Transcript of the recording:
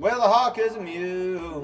Well, the hawk is a mew.